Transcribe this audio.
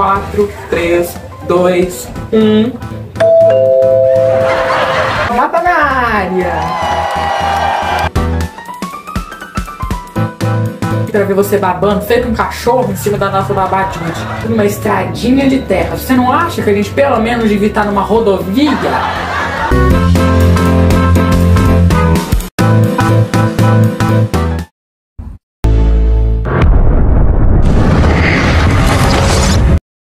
4, 3, 2, 1. Mata na área! Pra ver você babando, feito um cachorro em cima da nossa babadinha. Numa estradinha de terra. Você não acha que a gente pelo menos devia estar numa rodovia?